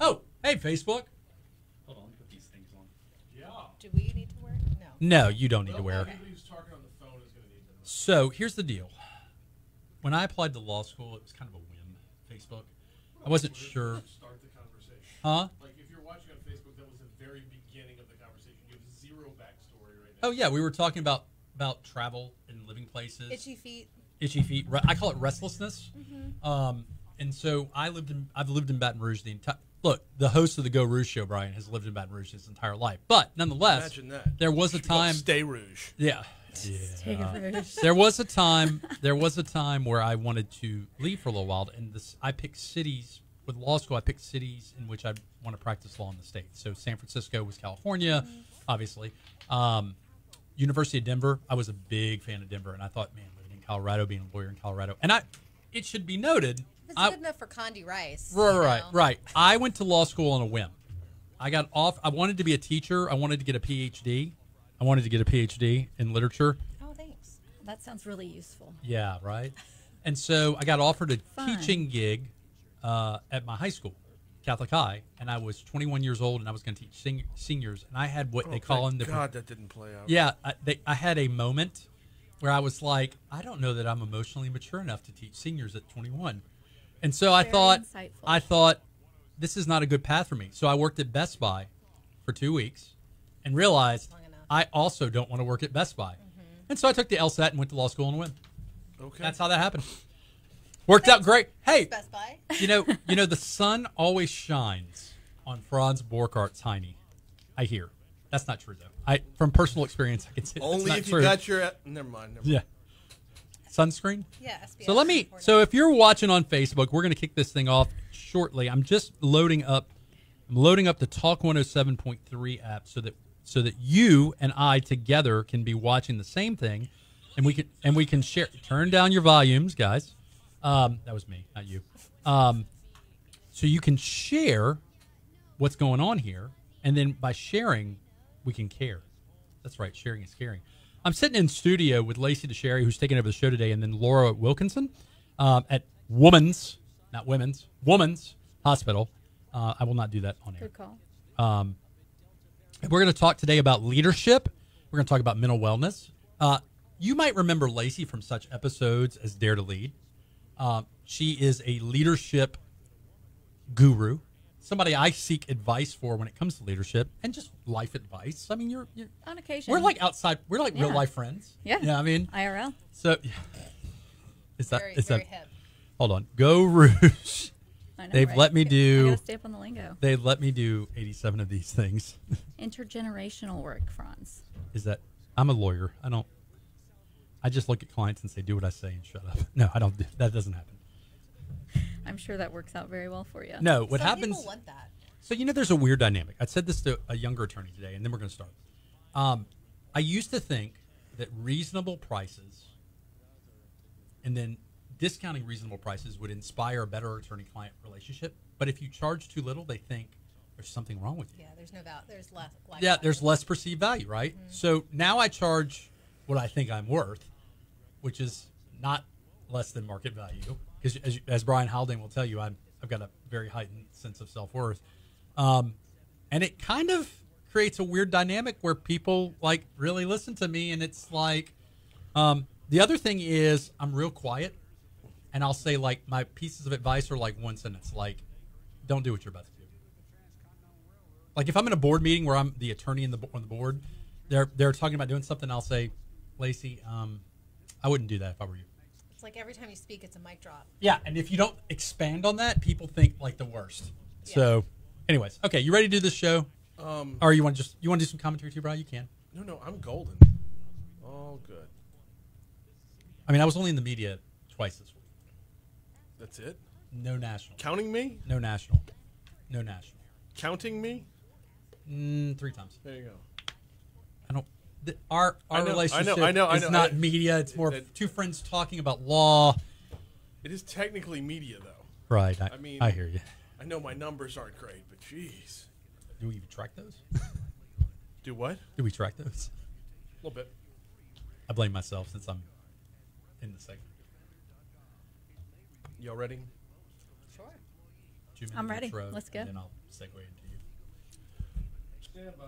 Oh, hey, Facebook. Hold on, put these things on. Yeah. Do we need to wear? No. No, you don't need to Well, wear. Anybody who's talking on the phone is going to need to know. So here's the deal. When I applied to law school, it was kind of a whim. Facebook. I wasn't sure. Start the conversation. Huh? Like if you're watching on Facebook, that was the very beginning of the conversation. You have zero backstory right now. Oh yeah, we were talking about about travel and living places. Itchy feet. itchy feet. Re- I call it restlessness. Um, and so I lived in I've lived in Baton Rouge the entire. Look, the host of the Geaux Rouge show, Brian, has lived in Baton Rouge his entire life. But nonetheless, Imagine that. there was a Should time. Stay Rouge. Yeah. Take a rouge. there was a time there was a time where I wanted to leave for a little while and this I picked cities with law school I picked cities in which I want to practice law in the states. So San Francisco was California, obviously. Um, University of Denver, I was a big fan of Denver and I thought, man, living in Colorado, being a lawyer in Colorado. And I it should be noted That's I, good enough for Condi Rice. Right, right, know? right. I went to law school on a whim. I got off. I wanted to be a teacher. I wanted to get a PhD. I wanted to get a PhD in literature. Oh, thanks. That sounds really useful. Yeah, right. And so I got offered a Fun. teaching gig uh, at my high school, Catholic High, and I was 21 years old, and I was going to teach sing- seniors, and I had what they call in the Oh, God, that didn't play out. yeah, I, they, I had a moment where I was like, I don't know that I'm emotionally mature enough to teach seniors at 21, and so I Very thought, insightful. I thought, this is not a good path for me. So I worked at Best Buy for two weeks, and realized I also don't want to work at Best Buy, mm-hmm. and so I took the LSAT and went to law school and went. Okay. That's how that happened. Worked out great. Hey, Best Buy. you know, you know, the sun always shines on Franz Borghardt's Heine. I hear. That's not true though. I, from personal experience, I can say that's Only not if true. you got your. Never mind. Never mind. yeah sunscreen. Yeah. SPF. So let me. So if you're watching on Facebook, we're going to kick this thing off shortly. I'm just loading up. I'm loading up the Talk 107.3 app so that so that you and I together can be watching the same thing, and we can and we can share. Turn down your volumes, guys. Um, that was me, not you. Um, so you can share what's going on here, and then by sharing, we can care. That's right, sharing is caring. I'm sitting in studio with Lacy Dicharry, who's taking over the show today, and then Laura Wilkinson um, at Woman's, not Women's, Woman's Hospital. Uh, I will not do that on air. Good call. Um, we're going to talk today about leadership. We're going to talk about mental wellness. Uh, you might remember Lacy from such episodes as Dare to Lead. Uh, she is a leadership guru, somebody I seek advice for when it comes to leadership and just life advice. I mean, you're, you're On occasion. we're like outside, we're like real life friends. Yeah. yeah. I mean, IRL. so yeah. is that Very, is very that? hip. Hold on, Geaux Rouge. Know, They've right? let me do- stay up on the lingo. They let me do 87 of these things. Intergenerational work, Franz. is that I'm a lawyer. I don't. I just look at clients and say, "Do what I say and shut up." No, I don't. That doesn't happen. I'm sure that works out very well for you. No, what Some happens? People want that. So you know, there's a weird dynamic. I said this to a younger attorney today, and then we're going to start. Um, I used to think that reasonable prices, and then discounting reasonable prices would inspire a better attorney-client relationship. But if you charge too little, they think there's something wrong with you. Yeah. There's no value. There's less. lack Yeah, of there's less perceived value, right? So now I charge what I think I'm worth, which is not less than market value. Because as, as Brian Haldane will tell you, I'm, I've got a very heightened sense of self worth, um, and it kind of creates a weird dynamic where people like really listen to me, and it's like um, the other thing is I'm real quiet, and I'll say like my pieces of advice are like one sentence, like don't do what you're about to do. Like if I'm in a board meeting where I'm the attorney in the on the board, they're they're talking about doing something. I'll say, Lacy, um, I wouldn't do that if I were you. It's like every time you speak, it's a mic drop. Yeah, and if you don't expand on that, people think like the worst. So, anyways, okay, you ready to do this show, Um. or you want to just you want to do some commentary too, Brian? You can. No, no, I'm golden. All good. I mean, I was only in the media twice this week. That's it. No national. Counting me? No national. No national. Counting me? Mm, three times. There you go. I don't. The, our our I know, relationship I know, I is know. not I- media. It's more that- two friends talking about law. It is technically media, though. Right. I, I mean- I hear you. I know my numbers aren't great, but jeez. Do we even track those? Do what? Do we track those? A little bit. I blame myself since I'm in the segment. Y'all ready? Sure. I'm ready. intro, Let's go. And then I'll segue into you. Stand by.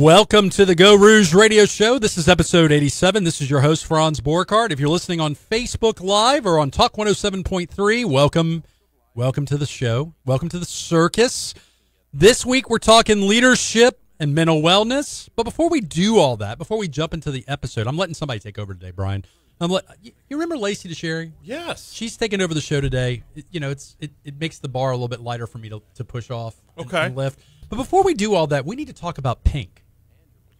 Welcome to the Geaux Rouge Radio Show. This is episode 87. This is your host, Franz Borghardt. If you're listening on Facebook Live or on Talk 107.3, welcome. Welcome to the show. Welcome to the circus. This week we're talking leadership and mental wellness. But before we do all that, before we jump into the episode, I'm letting somebody take over today, Brian. I'm let, you you remember Lacy Dicharry? Yes. She's taking over the show today. It- you know, it's it, it makes the bar a little bit lighter for me to, to push off and, Okay. and lift. But before we do all that, we need to talk about pink.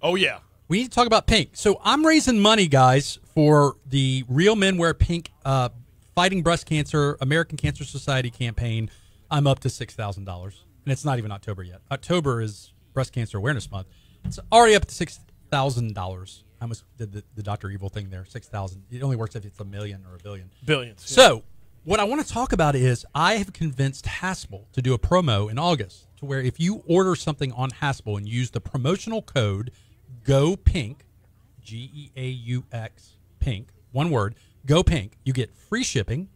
Oh yeah. We need to talk about pink. So I'm raising money, guys, for the Real Men Wear Pink uh, Fighting Breast Cancer American Cancer Society campaign. I'm up to six thousand dollars, and it's not even October yet. October is Breast Cancer Awareness Month. It's already up to six thousand dollars. I almost did the, the Doctor Evil thing there. Six thousand. It only works if it's a million or a billion. Billions. So, what I want to talk about is I have convinced Haspel to do a promo in August to where if you order something on Haspel and use the promotional code Geaux Pink, G E A U X Pink, one word, Geaux Pink, you get free shipping,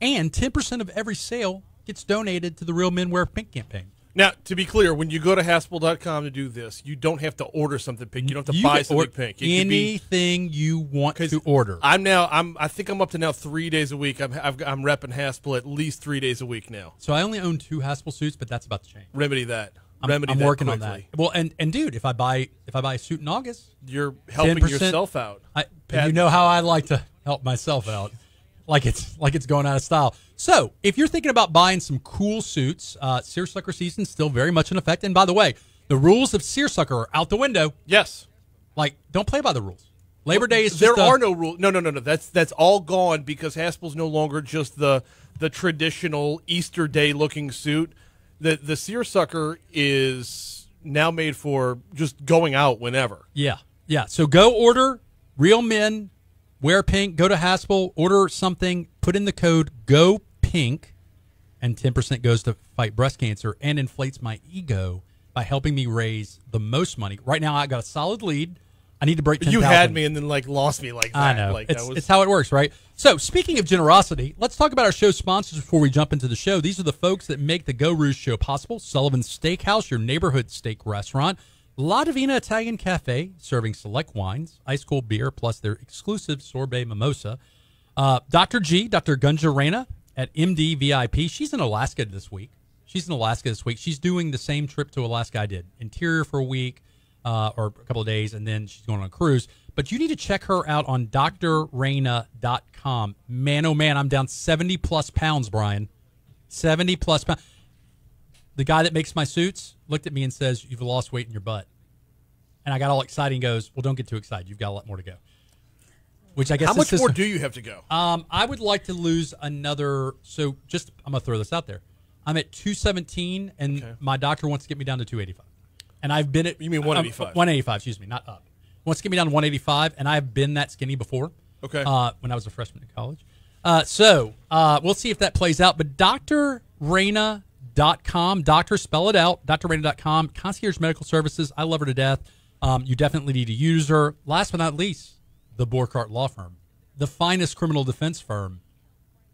and ten percent of every sale gets donated to the Real Men Wear Pink campaign. Now, to be clear, when you go to Haspel.com to do this, you don't have to order something pink. You don't have to You buy something pink. It could be anything you want to order. I'm now. I'm. I think I'm up to now three days a week. I'm. I've, I'm repping Haspel at least three days a week now. so I only own two Haspel suits, but that's about to change. Remedy that. I'm, Remedy I'm working on that. Well, and and dude, if I buy if I buy a suit in August, You're helping yourself out. I, you know how I like to help myself out, like it's like it's going out of style. So, if you're thinking about buying some cool suits, uh, Seersucker season still very much in effect. And by the way, the rules of Seersucker are out the window. Yes. Like, don't play by the rules. Labor Day is there a- are no rules. No, no, no, no. That's that's all gone because Haspel's no longer just the the traditional Easter Day looking suit. The the seersucker is now made for just going out whenever. Yeah, yeah. So go order real men wear pink. Go to Haspel, order something, put in the code Geaux Pink, and ten percent goes to fight breast cancer and inflates my ego by helping me raise the most money. Right now, I got a solid lead. I need to break. 10, You had me and then like lost me like that. I know. Like it's, that was it's how it works, right? So, speaking of generosity, let's talk about our show sponsors before we jump into the show. These are the folks that make the Geaux Rouge show possible Sullivan's Steakhouse, your neighborhood steak restaurant. La Divina Italian Cafe, serving select wines, ice cold beer, plus their exclusive sorbet mimosa. Uh, Dr. G, Dr. Gunjarena at MD VIP. She's in Alaska this week. She's in Alaska this week. She's doing the same trip to Alaska I did. Interior for a week uh, or a couple of days, and then she's going on a cruise. But you need to check her out on drreina.com. Man, oh man, I'm down 70 plus pounds, Brian. 70 plus pounds. The guy that makes my suits looked at me and says, You've lost weight in your butt. And I got all excited and goes, Well, don't get too excited. You've got a lot more to go. Which I guess How much more do you have to go? um, I would like to lose another. So just, I'm gonna throw this out there. I'm at 217, and Okay. my doctor wants to get me down to 285. And I've been at You mean um, 185? 185, excuse me, not up. Once get me down to 185, and I've been that skinny before. Okay. Uh, when I was a freshman in college. Uh, so uh, we'll see if that plays out. But drreina.com, doctor, spell it out, drreina.com, concierge medical services. I love her to death. Um, you definitely need to use her. Last but not least, the Borghardt Law Firm, the finest criminal defense firm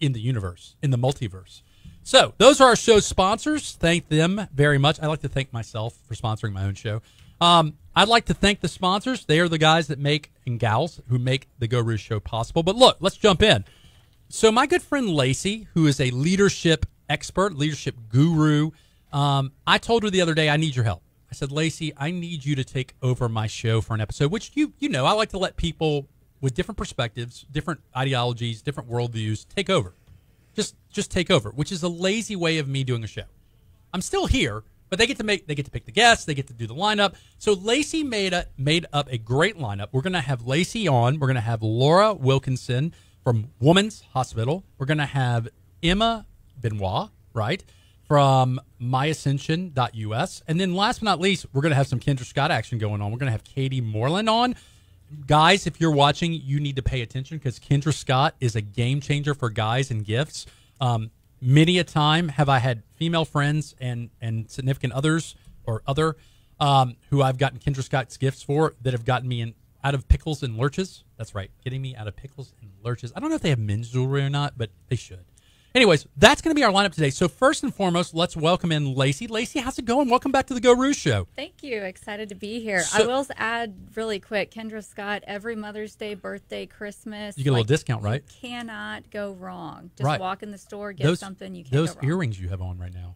in the universe, in the multiverse. So those are our show sponsors. Thank them very much. I like to thank myself for sponsoring my own show. Um, I'd like to thank the sponsors. They are the guys that make and gals who make the Geaux show possible. But look, let's jump in. So my good friend Lacy, who is a leadership expert, leadership guru, um, I told her the other day, I need your help. I said, Lacy, I need you to take over my show for an episode, which you you know I like to let people with different perspectives, different ideologies, different worldviews take over. Just just take over, which is a lazy way of me doing a show. I'm still here, but they get to make they get to pick the guests, they get to do the lineup. So Lacy made a made up a great lineup. We're gonna have Lacy on. We're gonna have Laura Wilkinson, from Woman's Hospital. We're to have Emma Benoit, right, from myascension.us. And then last but not least, we're going to have some Kendra Scott action going on. We're going to have Katie Morlan on. Guys, if you're watching, you need to pay attention because Kendra Scott is a game changer for guys and gifts. Um, many a time have I had female friends and, and significant others or other um, who I've gotten Kendra Scott's gifts for that have gotten me in out of pickles and lurches. That's right, getting me out of pickles and lurches. I don't know if they have men's jewelry or not, but they should. Anyways, that's going to be our lineup today. So first and foremost, let's welcome in Lacy. Lacy, how's it going? Welcome back to the Geaux Rouge Show. Thank you. Excited to be here. So- I will add really quick Kendra Scott, every Mother's Day, birthday, Christmas. You get a little discount, right? You cannot go wrong. Just Right. walk in the store, get those something, you can't those earrings you have on right now.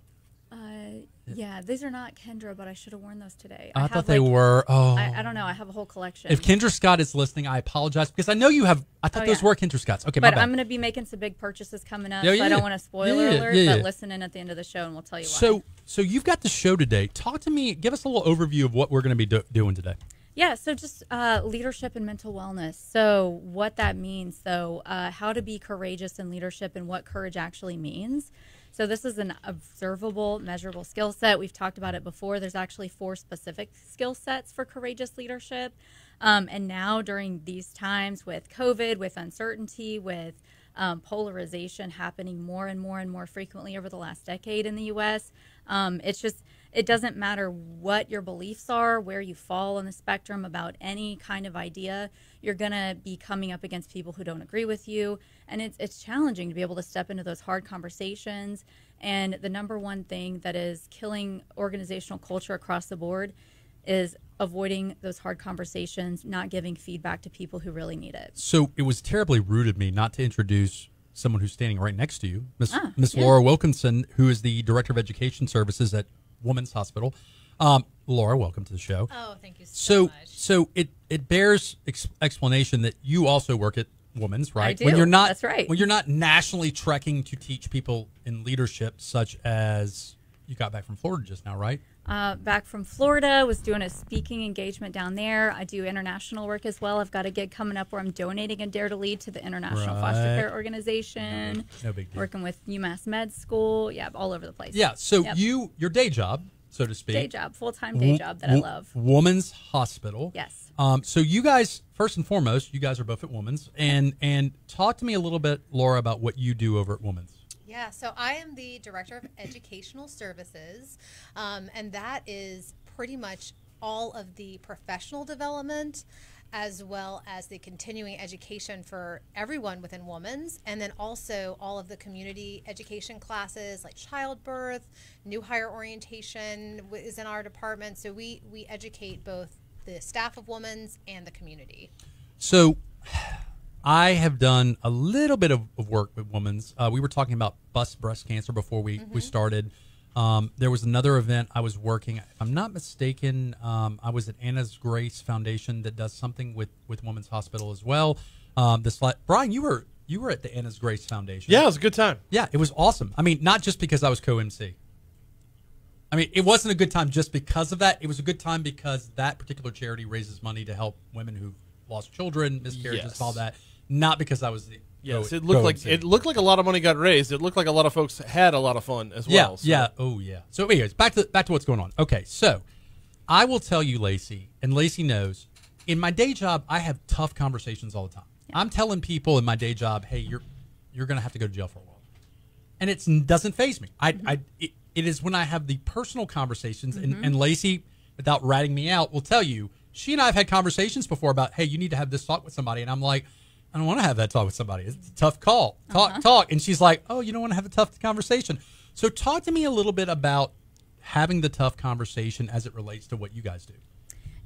Yeah, these are not Kendra, but I should have worn those today. I, have, thought they like- were. Oh, I, I don't know. I have a whole collection. if Kendra Scott is listening, I apologize because I know you have. I thought Oh, those yeah. were Kendra Scott's. Okay, my but. I'm going to be making some big purchases coming up, Yeah, so I don't want to spoiler Yeah, alert. yeah, But listen in at the end of the show, and we'll tell you why. So, so you've got the show today. Talk to me. Give us a little overview of what we're going to be do- doing today. Yeah, so just uh, leadership and mental wellness. So, what that means, so uh, how to be courageous in leadership and what courage actually means. So, this is an observable, measurable skill set. We've talked about it before. There's actually four specific skill sets for courageous leadership. Um, and now, during these times with COVID, with uncertainty, with um, polarization happening more and more and more frequently over the last decade in the U.S. Um, it's just it doesn't matter what your beliefs are, where you fall on the spectrum about any kind of idea. You're gonna be coming up against people who don't agree with you, and it's it's challenging to be able to step into those hard conversations. And the number one thing that is killing organizational culture across the board is avoiding those hard conversations, not giving feedback to people who really need it. So it was terribly rude of me not to introduce someone who's standing right next to you, Miss Ah, Miss yeah. Laura Wilkinson, who is the director of education services at Women's Hospital. Um, Laura, welcome to the show. Oh, thank you so, So, much. so it it bears ex- explanation that you also work at Women's, right? do. When you're not, That's right. When you're not nationally trekking to teach people in leadership, such as you got back from Florida just now, right? Uh, back from Florida, was doing a speaking engagement down there. I do international work as well. I've got a gig coming up where I'm donating a Dare to Lead to the International Foster Care Organization. No big deal. Working with UMass Med School. Yeah, all over the place. Yeah. So Yep. you your day job, so to speak, Day job, full time day Wo- job that I love. Woman's Hospital. Yes. Um, so you guys, first and foremost, you guys are both at Women's, and and talk to me a little bit, Laura, about what you do over at Women's. Yeah, so I am the director of educational services, um, and that is pretty much all of the professional development as well as the continuing education for everyone within Women's, and then also all of the community education classes like childbirth, new hire orientation is in our department. So we we educate both the staff of Women's and the community. So I have done a little bit of, of work with Women's. Uh, we were talking about bust breast cancer before we, we started. Um, there was another event I was working. If I'm not mistaken, um, I was at Anna's Grace Foundation that does something with, with Women's Hospital as well. Um, this la- Brian, you were you were at the Anna's Grace Foundation. Yeah, it was a good time. Yeah, it was awesome. I mean, not just because I was co-MC. I mean, it wasn't a good time just because of that. It was a good time because that particular charity raises money to help women who've lost children, miscarriages, Yes. all that. Not because I was the Yes, co- it looked like it looked like a lot of money got raised. It looked like a lot of folks had a lot of fun as yeah, well. so- yeah, oh yeah. So, anyways, back to back to what's going on. Okay, so I will tell you, Lacy, and Lacy knows. In my day job, I have tough conversations all the time. I'm telling people in my day job, "Hey, you're you're going to have to go to jail for a while," and it doesn't phase me. I, mm-hmm. I it, it is when I have the personal conversations, and, mm-hmm. and Lacy, without ratting me out, will tell you she and I have had conversations before about, "Hey, you need to have this talk with somebody," and I'm like. I don't want to have that talk with somebody. It's a tough call. Uh-huh. Talk, talk. And she's like, "Oh, you don't want to have a tough conversation." So, talk to me a little bit about having the tough conversation as it relates to what you guys do.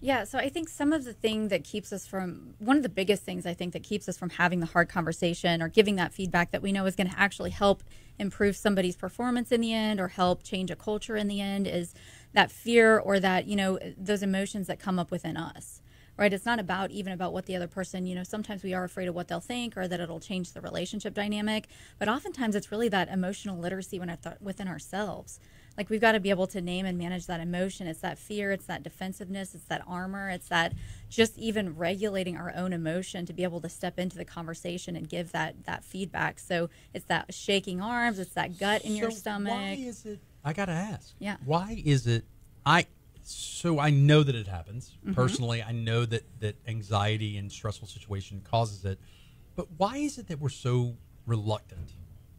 Yeah, so I think some of the thing that keeps us from one of the biggest things I think that keeps us from having the hard conversation or giving that feedback that we know is going to actually help improve somebody's performance in the end or help change a culture in the end is that fear or that, you know, those emotions that come up within us. Right? It's not about even about what the other person, you know, sometimes we are afraid of what they'll think or that it'll change the relationship dynamic, but oftentimes it's really that emotional literacy within ourselves Like we've got to be able to name and manage that emotion. It's that fear, it's that defensiveness, it's that armor, it's that just even regulating our own emotion to be able to step into the conversation and give that that feedback. So it's that shaking arms, it's that gut in your So stomach. Why is it? I gotta ask. Yeah. Why is it? I so I know that it happens Mm-hmm. personally. I know that that anxiety and stressful situation causes it, but why is it that we're so reluctant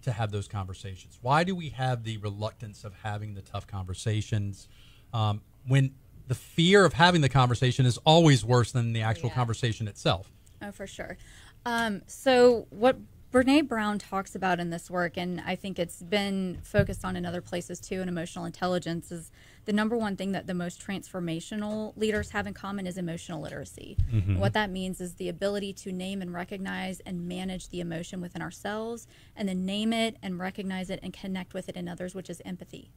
to have those conversations? Why do we have the reluctance of having the tough conversations um, when the fear of having the conversation is always worse than the actual Yeah. conversation itself? Oh, for sure. Um, so, what Brene Brown talks about in this work, and I think it's been focused on in other places too, in emotional intelligence, is the number one thing that the most transformational leaders have in common is emotional literacy. And what that means is the ability to name and recognize and manage the emotion within ourselves, and then name it and recognize it and connect with it in others, which is empathy.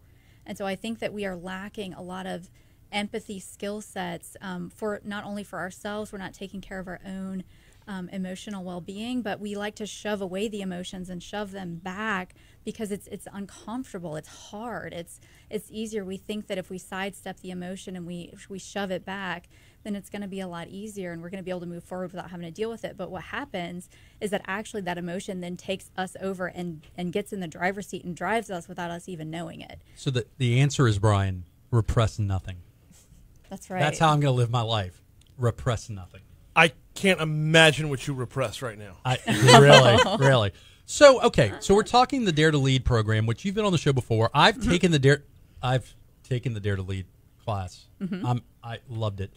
And so I think that we are lacking a lot of empathy skill sets um, for not only for ourselves, we're not taking care of our own um, emotional well-being, but we like to shove away the emotions and shove them back because it's it's uncomfortable, it's hard, it's it's easier. We think that if we sidestep the emotion and we we shove it back, then it's going to be a lot easier and we're going to be able to move forward without having to deal with it. But what happens is that actually that emotion then takes us over and and gets in the driver's seat and drives us without us even knowing it. So the the answer is Brian, repress nothing. That's right. That's how I'm going to live my life. Repress nothing. I can't imagine what you repress right now. I really, really. So okay, so we're talking the Dare to Lead program, which you've been on the show before. I've taken the Dare, I've taken the Dare to Lead class. Um, I loved it.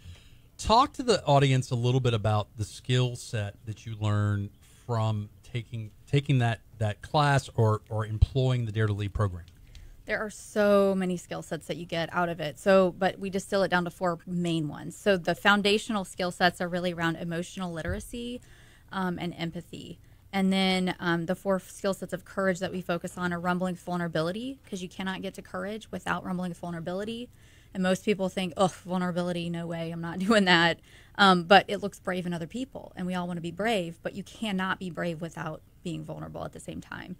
Talk to the audience a little bit about the skill set that you learn from taking taking that that class or or employing the Dare to Lead program. There are so many skill sets that you get out of it. So, but we distill it down to four main ones. So, the foundational skill sets are really around emotional literacy um, and empathy. And then um, the four skill sets of courage that we focus on are rumbling vulnerability, because you cannot get to courage without rumbling vulnerability. And most people think, oh, vulnerability, no way, I'm not doing that. Um, but it looks brave in other people, and we all want to be brave, but you cannot be brave without being vulnerable at the same time.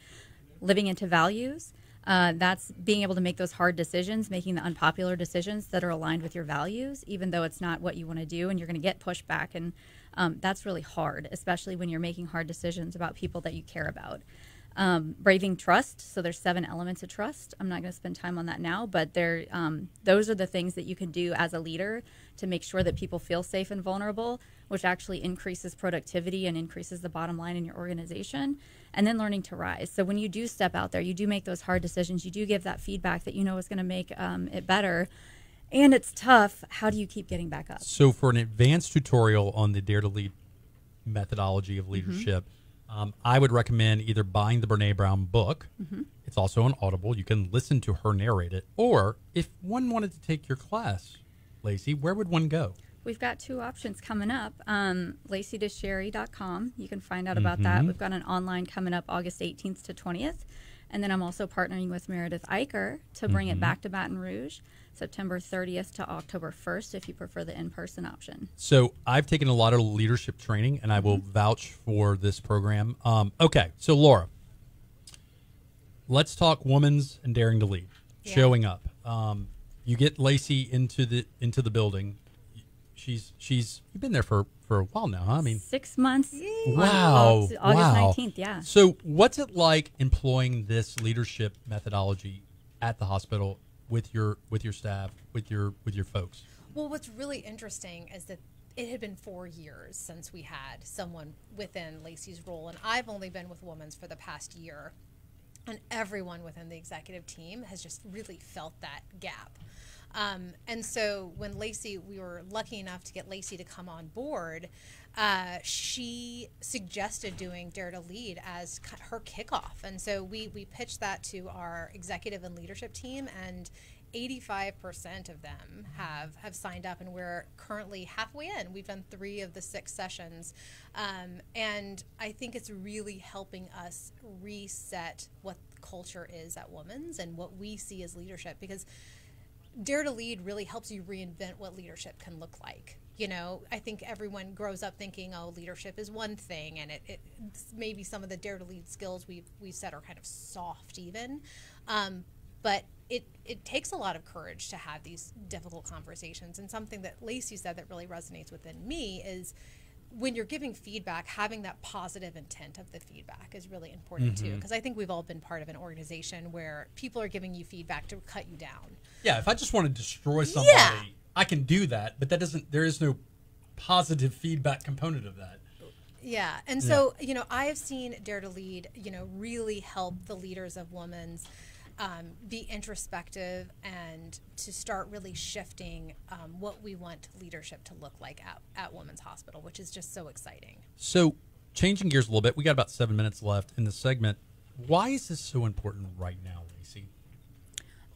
Living into values, uh, that's being able to make those hard decisions, making the unpopular decisions that are aligned with your values, even though it's not what you want to do, and you're going to get pushback. And um, that's really hard, especially when you're making hard decisions about people that you care about. Um, braving trust. So there's seven elements of trust. I'm not going to spend time on that now, but there, um, those are the things that you can do as a leader to make sure that people feel safe and vulnerable, which actually increases productivity and increases the bottom line in your organization. And then learning to rise. So when you do step out there, you do make those hard decisions. You do give that feedback that you know is going to make um, it better. And it's tough. How do you keep getting back up? So for an advanced tutorial on the Dare to Lead methodology of leadership, um, I would recommend either buying the Brene Brown book. It's also on Audible. You can listen to her narrate it. Or if one wanted to take your class, Lacy, where would one go? We've got two options coming up. Um, LacyDicharry.com. You can find out about that. We've got an online coming up August 18th to 20th. And then I'm also partnering with Meredith Eicher to bring it back to Baton Rouge, September 30th to October 1st, if you prefer the in person option. So I've taken a lot of leadership training, and I will vouch for this program. Um, okay, so Laura, let's talk women's and daring to lead. Yeah. Showing up, um, you get Lacy into the into the building. She's she's you've been there for for a while now, huh? I mean, Six months. wow, August, August wow. 19th, yeah. So what's it like employing this leadership methodology at the hospital with your with your staff, with your with your folks? Well, what's really interesting is that it had been four years since we had someone within Lacy's role, and I've only been with Women's for the past year. And everyone within the executive team has just really felt that gap. Um, and so when Lacy, we were lucky enough to get Lacy to come on board, uh, she suggested doing Dare to Lead as her kickoff. And so we, we pitched that to our executive and leadership team, and 85% of them have, have signed up, and we're currently halfway in. We've done three of the six sessions. Um, and I think it's really helping us reset what culture is at Women's and what we see as leadership because Dare to Lead really helps you reinvent what leadership can look like. You know, I think everyone grows up thinking, oh, leadership is one thing, and it, it maybe some of the Dare to Lead skills we've we've said are kind of soft, even. Um, but it it takes a lot of courage to have these difficult conversations. And something that Lacy said that really resonates within me is when you're giving feedback, having that positive intent of the feedback is really important too. Mm-hmm. Because I think we've all been part of an organization where people are giving you feedback to cut you down. Yeah, if I just want to destroy somebody, Yeah. I can do that, but that doesn't. There is no positive feedback component of that. Yeah, and so you know, I have seen Dare to Lead, you know, really help the leaders of women's um, be introspective and to start really shifting um, what we want leadership to look like at, at Women's Hospital, which is just so exciting. So, changing gears a little bit, we got about seven minutes left in the segment. Why is this so important right now, Lacy?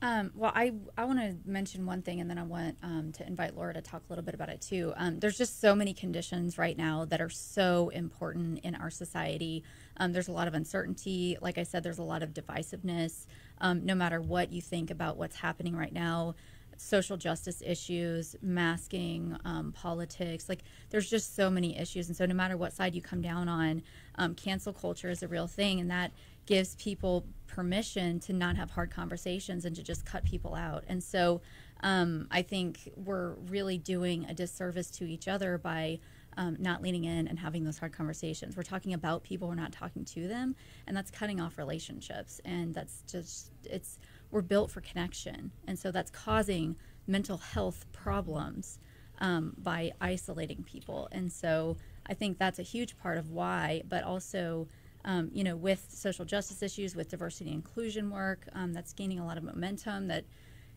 Um, well, I, I want to mention one thing, and then I want um, to invite Laura to talk a little bit about it too. Um, there's just so many conditions right now that are so important in our society. Um, there's a lot of uncertainty. Like I said, there's a lot of divisiveness. Um, no matter what you think about what's happening right now, social justice issues, masking, um, politics. Like, there's just so many issues. And so, no matter what side you come down on, um, cancel culture is a real thing. And that gives people permission to not have hard conversations and to just cut people out. And so, um, I think we're really doing a disservice to each other by. Um, not leaning in and having those hard conversations. We're talking about people, we're not talking to them, and that's cutting off relationships. And that's just, it's, we're built for connection. And so that's causing mental health problems um, by isolating people. And so I think that's a huge part of why, but also, um, you know, with social justice issues, with diversity inclusion work, um, that's gaining a lot of momentum that,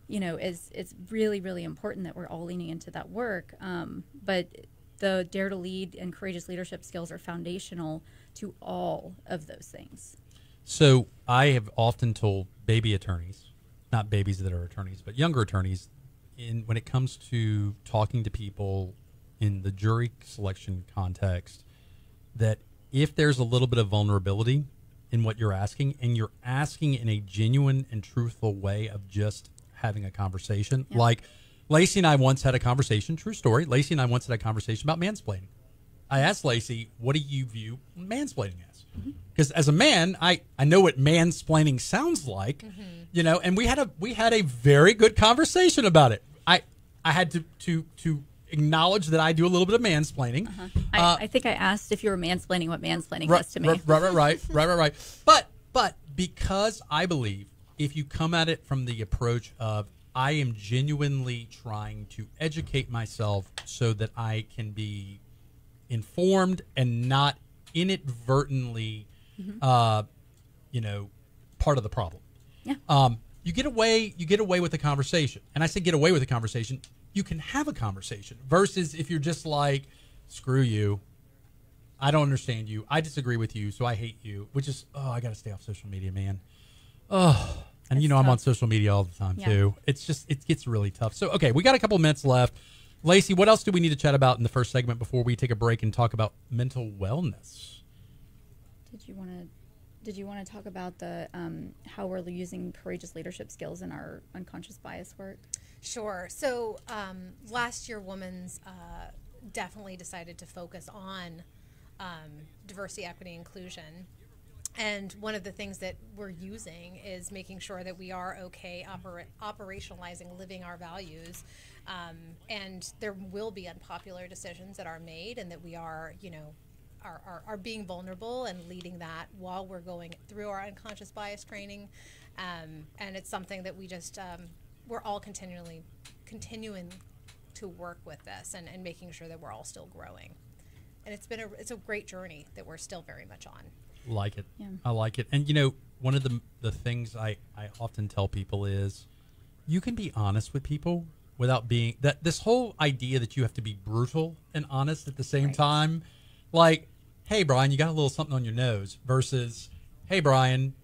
you know, is it's really, really important that we're all leaning into that work. Um, but the dare to lead and courageous leadership skills are foundational to all of those things. So, I have often told baby attorneys, not babies that are attorneys, but younger attorneys, in when it comes to talking to people in the jury selection context, that if there's a little bit of vulnerability in what you're asking, and you're asking in a genuine and truthful way of just having a conversation, like Lacy and I once had a conversation, true story. Lacy and I once had a conversation about mansplaining. I asked Lacy, "What do you view mansplaining as?" Mm-hmm. Because as a man, I I know what mansplaining sounds like, mm-hmm. you know, and we had a we had a very good conversation about it. I I had to to to acknowledge that I do a little bit of mansplaining. Uh-huh. I, Uh, I think I asked if you were mansplaining what mansplaining right, is to me. Right, right, right, right, right, right, right. But but because I believe if you come at it from the approach of I am genuinely trying to educate myself so that I can be informed and not inadvertently, uh, you know, part of the problem. Yeah. Um, you get away, you get away with the conversation, and I say get away with the conversation. You can have a conversation versus if you're just like, screw you, I don't understand you. I disagree with you, so I hate you. Which is, oh, I got to stay off social media, man. Oh, and you It's know I'm on social media all the time Yeah. too. It's just it gets really tough. So okay, we got a couple minutes left. Lacy, what else do we need to chat about in the first segment before we take a break and talk about mental wellness? Did you want to? Did you want to talk about the um, how we're using courageous leadership skills in our unconscious bias work? Sure. So um, last year, Women's uh, definitely decided to focus on um, diversity, equity, inclusion. And one of the things that we're using is making sure that we are okay opera- operationalizing, living our values. Um, and there will be unpopular decisions that are made, and that we are, you know, are, are, are being vulnerable and leading that while we're going through our unconscious bias training. Um, and it's something that we just, um, we're all continually continuing to work with this and, and making sure that we're all still growing. And it's been a, it's a great journey that we're still very much on. Like it. Yeah. I like it. And you know, one of the the things I I often tell people is you can be honest with people without being that this whole idea that you have to be brutal and honest at the same Right. time. Like, hey Brian, you got a little something on your nose versus hey Brian,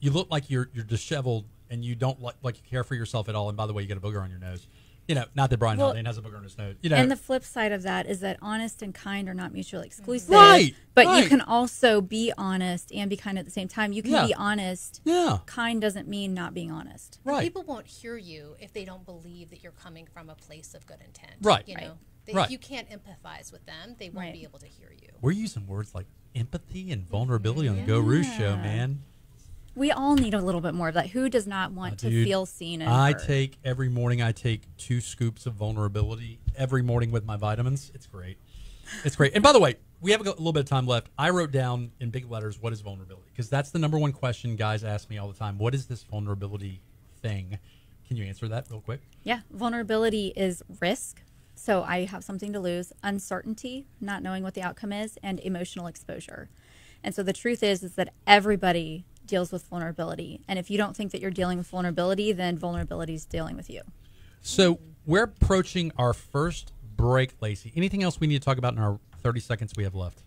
you look like you're you're disheveled and you don't like like you care for yourself at all and by the way you got a booger on your nose. You know, not that Brian Well- Haldane has a booger on his nose. You know, And the flip side of that is that honest and kind are not mutually exclusive. Right, But right. you can also be honest and be kind at the same time. You can Yeah. be honest. yeah. Kind doesn't mean not being honest. Right. People won't hear you if they don't believe that you're coming from a place of good intent. Right. You Right. know, They- Right. if you can't empathize with them, they won't Right. be able to hear you. We're using words like empathy and mm-hmm. vulnerability on the Geaux Rouge show, man. We all need a little bit more of that. Who does not want to Dude, feel seen and I heard? take every morning. I take two scoops of vulnerability every morning with my vitamins. It's great. It's great. And by the way, we have a little bit of time left. I wrote down in big letters what is vulnerability because that's the number one question guys ask me all the time. What is this vulnerability thing? Can you answer that real quick? Yeah, vulnerability is risk. So I have something to lose, uncertainty, not knowing what the outcome is, and emotional exposure. And so the truth is is that everybody deals with vulnerability. And if you don't think that you're dealing with vulnerability, then vulnerability is dealing with you. So we're approaching our first break, Lacy. Anything else we need to talk about in our 30 seconds we have left?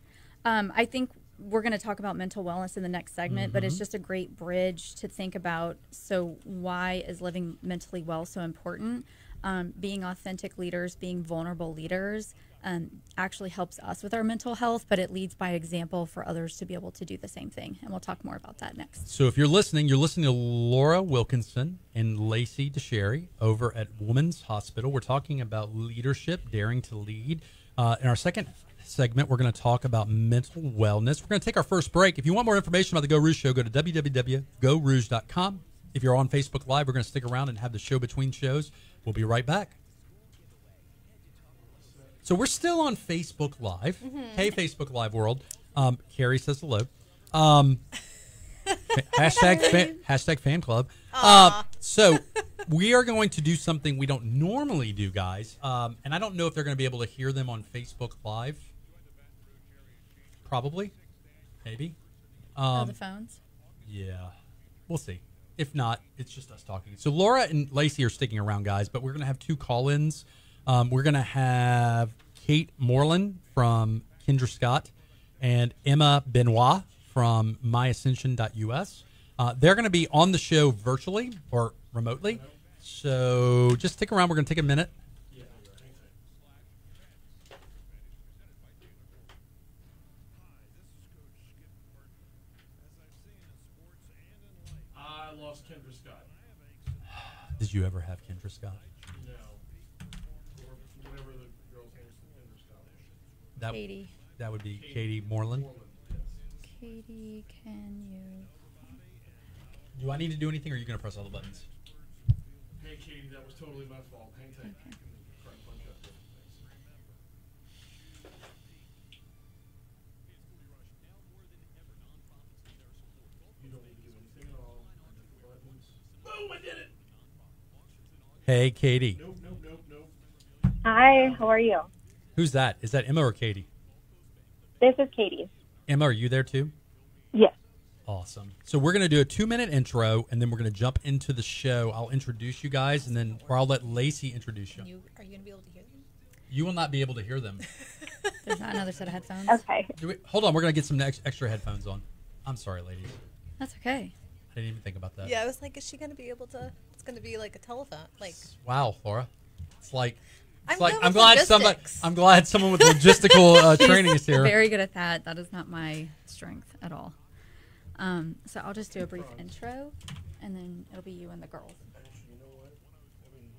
Um, I think we're going to talk about mental wellness in the next segment, but Mm-hmm. it's just a great bridge to think about. So, why is living mentally well so important? Um, being authentic leaders, being vulnerable leaders, um, actually helps us with our mental health, but it leads by example for others to be able to do the same thing. And we'll talk more about that next. So if you're listening, you're listening to Laura Wilkinson and Lacy Dicharry over at Women's Hospital. We're talking about leadership, daring to lead. Uh, in our second segment, we're going to talk about mental wellness. We're going to take our first break. If you want more information about the Geaux Rouge Show, go to www.geauxrouge.com. If you're on Facebook Live, we're going to stick around and have the show between shows. We'll be right back. So we're still on Facebook Live. Hey, Facebook Live world. Um, Carrie says hello. Um, hashtag fan, hashtag fan club. Uh, so we are going to do something we don't normally do, guys. Um, and I don't know if they're going to be able to hear them on Facebook Live. Probably, maybe. Oh, Um, the phones. yeah, we'll see. If not, it's just us talking. So Laura and Lacy are sticking around, guys. But we're going to have two call-ins. Um, we're going to have Kate Morlan from Kendra Scott and Emma Benoit from myascension.us. Uh, they're going to be on the show virtually or remotely. So just stick around. We're going to take a minute. I lost Kendra Scott. Did you ever have Kendra Scott? No. Or whatever the girl's name is, Kendra Scott. That, Katie. that would be Katie Morlan. Katie, can you? Do I need to do anything or are you going to press all the buttons? Hey, Katie, that was totally my fault. Hang tight. Try and punch up there. You don't need to do anything at all. Buttons. Boom! I did it. Hey, Katie. Nope, nope, nope, nope. Hi, how are you? Who's that? Is that Emma or Katie? This is Katie. Emma, are you there too? Yes. Awesome. So we're going to do a two minute intro and then we're going to jump into the show. I'll introduce you guys and then, or I'll let Lacy introduce you. You are you gonna be able to hear them? You will not be able to hear them. There's not another set of headphones. Okay. Do we, hold on. We're going to get some ex- extra headphones on. I'm sorry, ladies. That's okay. I didn't even think about that. Yeah, I was like, is she gonna be able to? It's gonna be like a telephone. Like Wow, Laura. It's like, it's I'm like I'm glad somebody. I'm glad someone with logistical uh, training is here. Very good at that. That is not my strength at all. Um, so I'll just do a brief intro, and then it'll be you and the girls. Actually, you know what? I mean,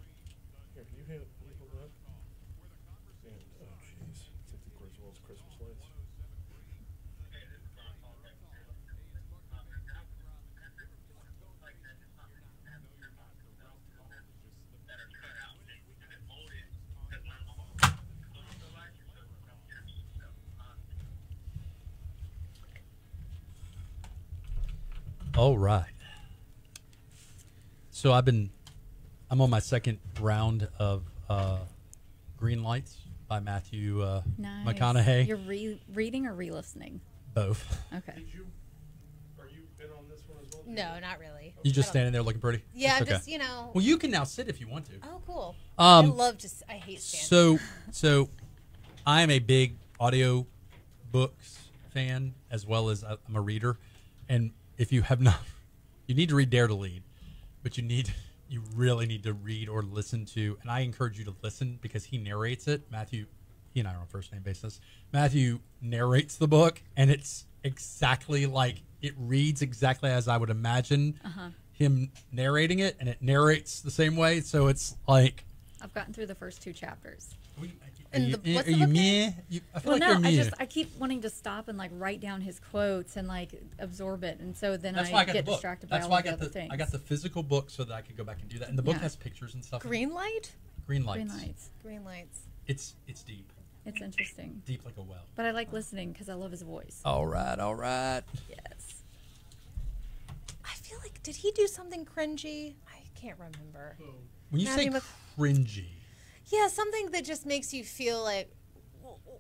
here, can you hand can you hold that? And, oh, jeez. It's like the Griswold's Christmas lights. All right. So I've been, I'm on my second round of uh, Green Lights by Matthew uh, Nice. McConaughey. You're re- reading or re-listening? Both. Okay. Did you, are you in on this one as well? no, not really. You just standing there looking pretty. Yeah, okay. just you know. Well, you can now sit if you want to. Oh, cool. Um, I love just. I hate standing. So, so I am a big audio books fan as well as I'm a reader. And if you have not, you need to read Dare to Lead, but you need, you really need to read or listen to. And I encourage you to listen because he narrates it. Matthew, he and I are on first name basis. Matthew narrates the book, and it's exactly like it reads exactly as I would imagine uh-huh. him narrating it, and it narrates the same way. So it's like I've gotten through the first two chapters. we, And you, the- what's are the you book meh? You, I feel Well, like no, you're I just I keep wanting to stop and like write down his quotes and like absorb it, and so then That's I why I get the book. distracted by all why I of the got other the things. I got the physical book so that I could go back and do that. And the book Yeah. has pictures and stuff. Green light? Green lights. green lights. Green lights. It's it's deep, It's interesting, deep like a well. but I like listening because I love his voice. All right, all right. Yes. I feel like did he do something cringy? I can't remember. When you say Matthew Mc- cringy, Yeah, something that just makes you feel like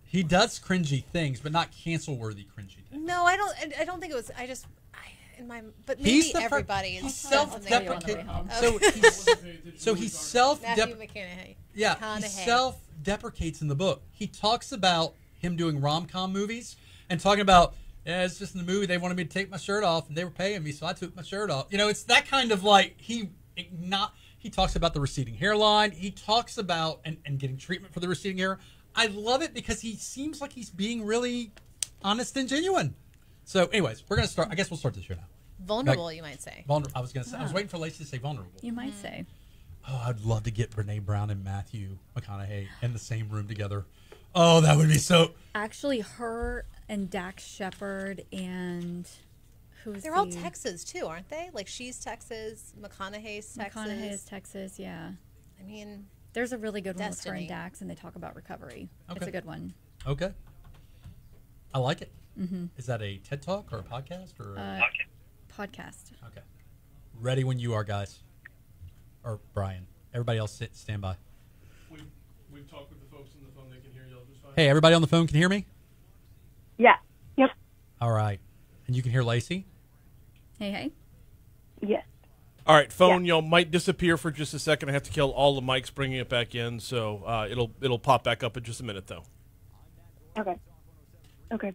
he does cringy things, but not cancel-worthy cringy things. no, I don't. I, I don't think it was. I just I, in my but maybe He's everybody he's is self-deprecating. So he's so he self Matthew McConaughey. Yeah, he McConaughey. self deprecates in the book. He talks about him doing rom com movies and talking about, yeah, it's just in the movie they wanted me to take my shirt off and they were paying me, so I took my shirt off. You know, it's that kind of like he not he talks about the receding hairline. He talks about and, and getting treatment for the receding hair. I love it because he seems like he's being really honest and genuine. So, anyways, we're gonna start. I guess we'll start this show now. Vulnerable, you might say. Vulnerable. I was gonna say. I was ah. waiting for Lacy to say vulnerable. You might say. Oh, I'd love to get Brene Brown and Matthew McConaughey in the same room together. Oh, that would be so. Actually, her and Dax Shepard and who's They're all Texas too, aren't they? Like she's Texas, McConaughey's Texas. McConaughey is Texas. Yeah. I mean, There's a really good one with her and Dax, and they talk about recovery. It's a good one. Okay. I like it. Is that a TED Talk or a podcast or? A, Uh, podcast. okay. Ready when you are, guys. Or Brian. Everybody else, sit, stand by. We've, we've talked with the folks on the phone. They can hear y'all just fine. Hey, everybody on the phone can hear me. Yeah. Yep. All right, and you can hear Lacy. Hey, hey. Yes. All right, phone, y'all might disappear for just a second. I have to kill all the mics, bringing it back in, so uh, it'll it'll pop back up in just a minute, though. Okay. Okay.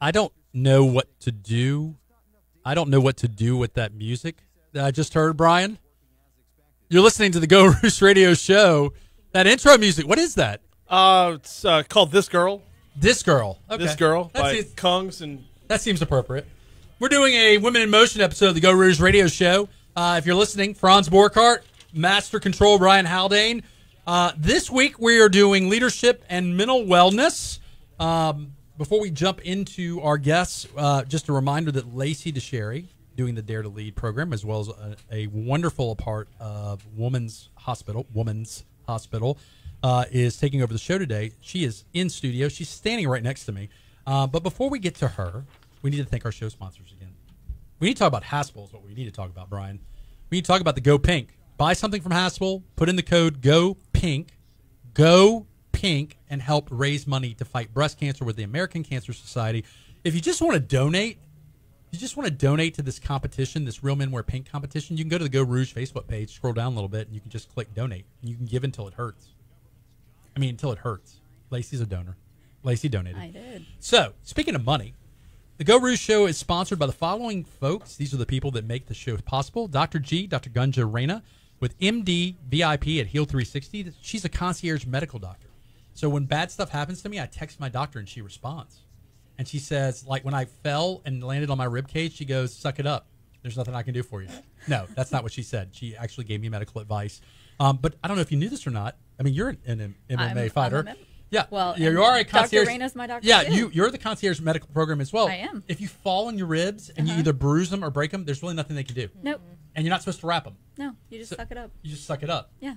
I don't know what to do. I don't know what to do with that music that I just heard, Brian. You're listening to the Geaux Roost Radio Show. That intro music, what is that? Uh, it's uh, called "This Girl." This girl. Okay. This girl That's by it. Kungs and That seems appropriate. We're doing a Women in Motion episode of the Geaux Rouge Radio Show. Uh, if you're listening, Franz Borghardt, Master Control, Brian Haldane. Uh, this week we are doing leadership and mental wellness. Um, before we jump into our guests, uh, just a reminder that Lacy Dicharry, doing the Dare to Lead program, as well as a, a wonderful part of Woman's Hospital, Woman's Hospital, uh, is taking over the show today. She is in studio. She's standing right next to me. Uh, but before we get to her, we need to thank our show sponsors again. We need to talk about Haspel is what we need to talk about, Brian. We need to talk about the Geaux Pink. Buy something from Haspel, put in the code Geaux Pink, Geaux Pink, and help raise money to fight breast cancer with the American Cancer Society. If you just want to donate, you just want to donate to this competition, this Real Men Wear Pink competition, you can go to the Geaux Rouge Facebook page, scroll down a little bit, and you can just click donate. You can give until it hurts. I mean, until it hurts. Lacy's a donor. Lacy donated. I did. So, speaking of money, the Geaux Rouge Show is sponsored by the following folks. These are the people that make the show possible. Dr. G, Dr. Gunja Raina, with MD VIP at Heal 360. She's a concierge medical doctor. So when bad stuff happens to me, I text my doctor and she responds. And she says, like when I fell and landed on my rib cage, she goes, "Suck it up. There's nothing I can do for you." No, that's not what she said. She actually gave me medical advice. Um, but I don't know if you knew this or not. I mean, you're an, an MMA I'm- I'm a fighter. yeah. Well, yeah, you are a Dr. concierge. Raina's my doctor, Yeah, too. you you're the concierge medical program as well. I am. If you fall on your ribs and you either bruise them or break them, there's really nothing they can do. Nope. And you're not supposed to wrap them. No, you just So- suck it up. You just suck it up. Yeah.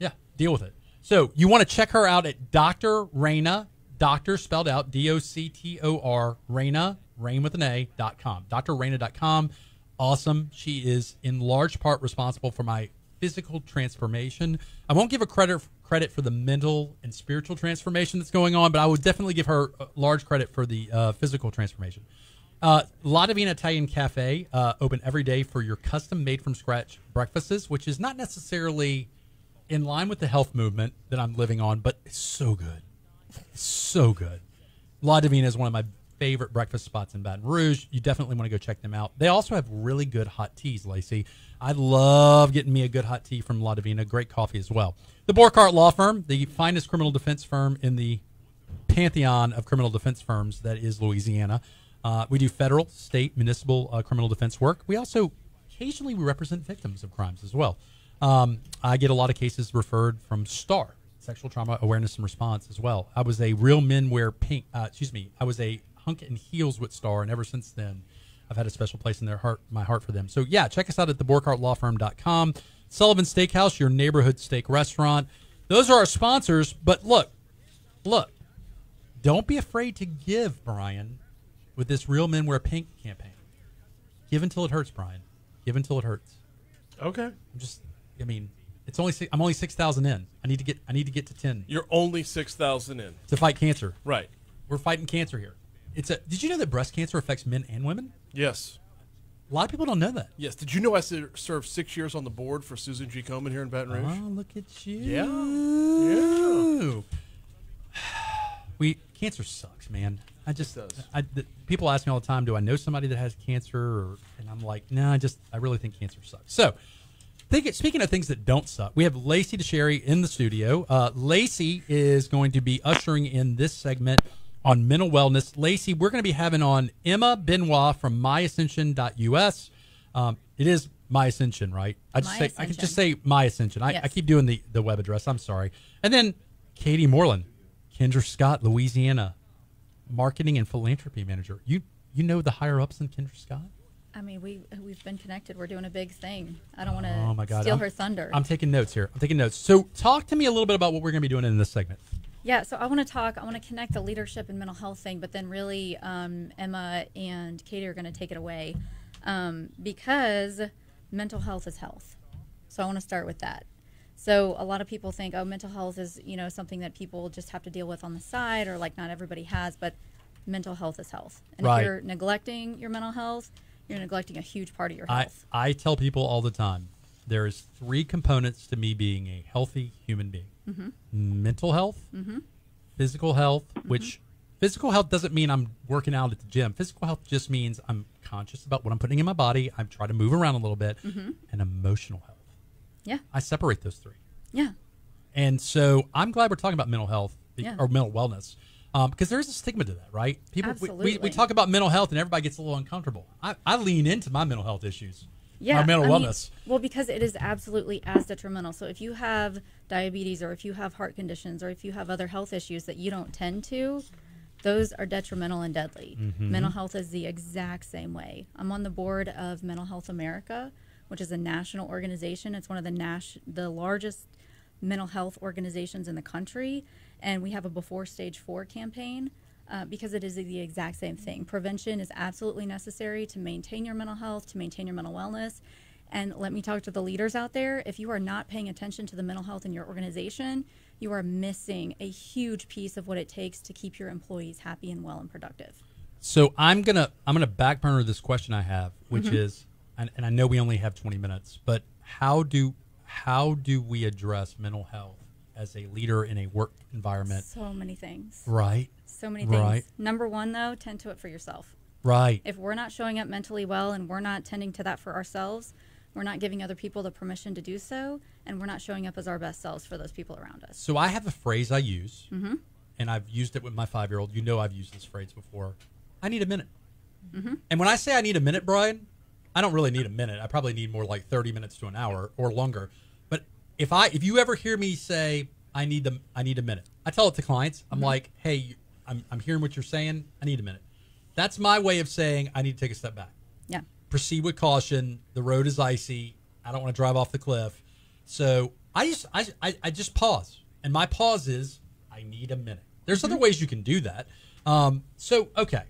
Yeah, deal with it. So you want to check her out at Dr. Raina, doctor spelled out D O C T O R, Raina, rain with an A, dot com. DrRaina.com. Awesome. She is in large part responsible for my physical transformation. I won't give a credit credit for the mental and spiritual transformation that's going on, but I would definitely give her large credit for the uh, physical transformation. Uh, La Divina Italian Cafe uh, open every day for your custom made from scratch breakfasts, which is not necessarily in line with the health movement that I'm living on, but it's so good. It's so good. La Divina is one of my favorite breakfast spots in Baton Rouge. You definitely want to go check them out. They also have really good hot teas, Lacy. I love getting me a good hot tea from La Divina. Great coffee as well. The Borghardt Law Firm, the finest criminal defense firm in the pantheon of criminal defense firms that is Louisiana. Uh, we do federal, state, municipal uh, criminal defense work. We also occasionally we represent victims of crimes as well. Um, I get a lot of cases referred from STAR, Sexual Trauma Awareness and Response, as well. I was a real men wear pink. Uh, excuse me. I was a hunk and heels with STAR, and ever since then, I've had a special place in their heart, my heart for them. So yeah, check us out at theborghardtlawfirm.com. Sullivan Steakhouse, your neighborhood steak restaurant. Those are our sponsors. But look, look, don't be afraid to give, Brian, with this Real Men Wear Pink campaign. Give until it hurts, Brian. Give until it hurts. Okay. I'm just, I mean, it's only six, I'm only six thousand in. I need to get I need to get to ten You're only 6,000 in. to fight cancer. Right. We're fighting cancer here. It's a. Did you know that breast cancer affects men and women? Yes. A lot of people don't know that. Yes. Did you know I ser- served six years on the board for Susan G. Komen here in Baton Rouge? Oh, look at you. Yeah. We cancer sucks, man. I just It does. I, the, people ask me all the time, do I know somebody that has cancer? Or, and I'm like, no, I just I really think cancer sucks. So, think, speaking of things that don't suck, we have Lacy Dicharry in the studio. Uh, Lacy is going to be ushering in this segment on mental wellness. Lacy, we're going to be having on Emma Benoit from myascension.us. Um, it is My Ascension, right? I just My say I can just say My Ascension. I, Yes. I keep doing the the web address. I'm sorry. And then Katie Morlan, Kendra Scott, Louisiana, marketing and philanthropy manager. You you know the higher ups than Kendra Scott? I mean, we we've been connected. We're doing a big thing. I don't want to Oh my God! steal I'm- her thunder. I'm taking notes here. I'm taking notes. So talk to me a little bit about what we're going to be doing in this segment. Yeah, so I want to talk. I want to connect the leadership and mental health thing, but then really, um, Emma and Katie are going to take it away um, because mental health is health. So I want to start with that. So a lot of people think, oh, mental health is you know something that people just have to deal with on the side, or like not everybody has, but mental health is health. And Right. if you're neglecting your mental health, you're neglecting a huge part of your I, health. I tell people all the time there is three components to me being a healthy human being. Mm-hmm. Mental health mm-hmm. physical health mm-hmm. which physical health doesn't mean i'm working out at the gym. Physical health just means i'm conscious about what i'm putting in my body. I'm trying to move around a little bit. And emotional health. Yeah, i separate those three. Yeah. and so i'm glad we're talking about mental health Yeah. or mental wellness um, because there's a stigma to that right people we, we, we talk about mental health and everybody gets a little uncomfortable i, I lean into my mental health issues yeah, my mental I mean, wellness well, because it is absolutely as detrimental. So if you have diabetes or if you have heart conditions or if you have other health issues that you don't tend to, those are detrimental and deadly. Mm-hmm. Mental health is the exact same way. I'm on the board of Mental Health America, which is a national organization. It's one of the nas- the largest mental health organizations in the country, and we have a before stage four campaign uh, because it is the exact same thing. Prevention is absolutely necessary to maintain your mental health, to maintain your mental wellness. And let me talk to the leaders out there. If you are not paying attention to the mental health in your organization, you are missing a huge piece of what it takes to keep your employees happy and well and productive. So I'm gonna I'm gonna back burner this question I have, which Mm-hmm. is, and, and I know we only have 20 minutes, but how do how do we address mental health as a leader in a work environment? So many things. Right, So many things. Right. Number one, though, tend to it for yourself. right. if we're not showing up mentally well and we're not tending to that for ourselves, we're not giving other people the permission to do so, and we're not showing up as our best selves for those people around us. So I have a phrase I use, Mm-hmm. and I've used it with my five year old. You know I've used this phrase before. I need a minute. Mm-hmm. And when I say I need a minute, Brian, I don't really need a minute. I probably need more like 30 minutes to an hour or longer. If I if you ever hear me say I need the I need a minute, I tell it to clients. Mm-hmm. I'm like, hey, I'm I'm hearing what you're saying. I need a minute. That's my way of saying I need to take a step back. Yeah. Proceed with caution. The road is icy. I don't want to drive off the cliff. So I just I, I, I just pause. And my pause is I need a minute. There's Mm-hmm. other ways you can do that. Um, so okay.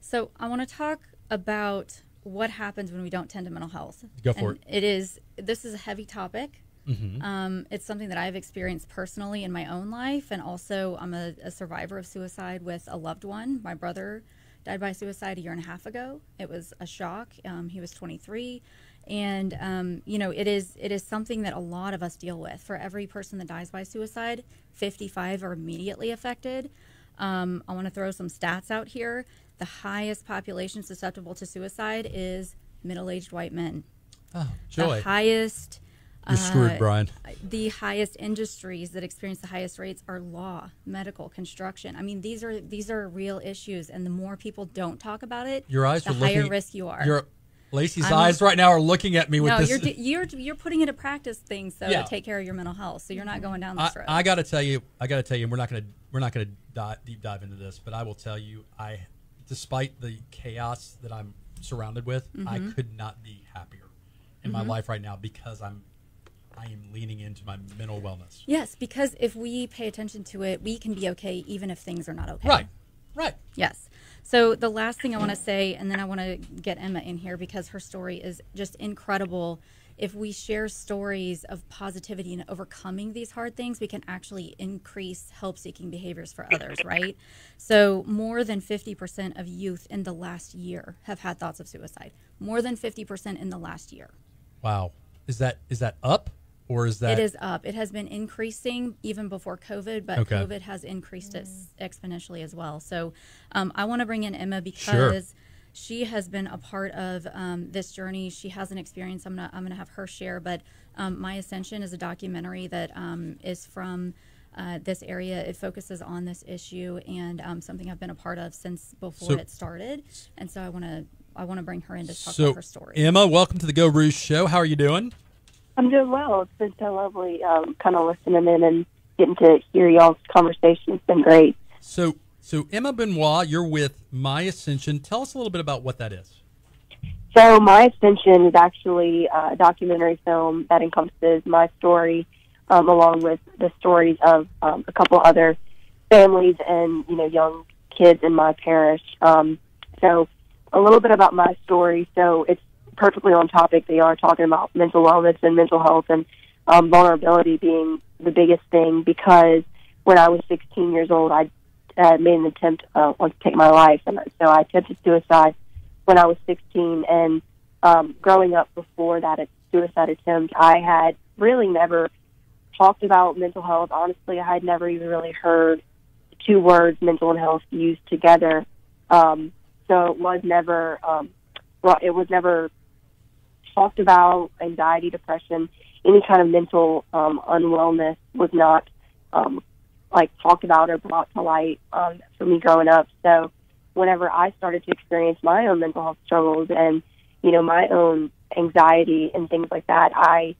So I want to talk about what happens when we don't tend to mental health. Go for And it. It is this is a heavy topic. Mm-hmm. Um, it's something that I've experienced personally in my own life, and also I'm a, a survivor of suicide with a loved one. My brother died by suicide a year and a half ago. It was a shock. Um, he was 23, and um, you know it is it is something that a lot of us deal with. For every person that dies by suicide, 55 are immediately affected. Um, I want to throw some stats out here. The highest population susceptible to suicide is middle-aged white men. Oh, joy. The highest. You're screwed, uh, Brian. The highest industries that experience the highest rates are law, medical, construction. I mean, these are these are real issues, and the more people don't talk about it, Your eyes the are higher looking. risk you are. Your Lacy's I'm- eyes right now are looking at me with no, this. you're you're you're putting into practice things though Yeah. to take care of your mental health, so you're not going down I, this road. I got to tell you, I got to tell you, and we're not going to we're not going to di- deep dive into this, but I will tell you, I, despite the chaos that I'm surrounded with, I Mm-hmm. could not be happier in my life right now because I'm, I am leaning into my mental wellness. yes, because if we pay attention to it, we can be okay even if things are not okay. Right, right. Yes. So the last thing I want to say, and then I want to get Emma in here because her story is just incredible. If we share stories of positivity and overcoming these hard things, we can actually increase help seeking behaviors for others, right? So, more than 50% of youth in the last year have had thoughts of suicide. More than 50% in the last year. Wow, is that is that up or is that It is up. It has been increasing even before COVID, but Okay. COVID has increased it exponentially as well. So um, I want to bring in Emma because she has been a part of um, this journey. She has an experience. I'm gonna I'm gonna have her share. But um, My Ascension is a documentary that um, is from. Uh, this area it focuses on this issue and um, something I've been a part of since before So- it started, and so I want to I want to bring her in to talk so? about her story. Emma, welcome to the Geaux Rouge Show. How are you doing? I'm doing well. It's been so lovely, um, kind of listening in and getting to hear y'all's conversation. It's been great. So so Emma Benoit, you're with My Ascension. Tell us a little bit about what that is. So, My Ascension is actually uh, a documentary film that encompasses my story, um, along with the stories of um, a couple other families and you know young kids in my parish. Um, so, a little bit about my story. So, it's perfectly on topic. They are talking about mental wellness and mental health and um, vulnerability being the biggest thing because when I was 16 years old, I uh, made an attempt uh, to take my life, and so I attempted suicide when I was 16. And um, growing up before that suicide attempt, I had really never talked about mental health. Honestly, I had never even really heard the two words mental and health used together. Um, so it was never, um, well, it was never talked about. Anxiety, depression, any kind of mental um, unwellness was not um, like talked about or brought to light um, for me growing up. So whenever I started to experience my own mental health struggles and you know my own anxiety and things like that, I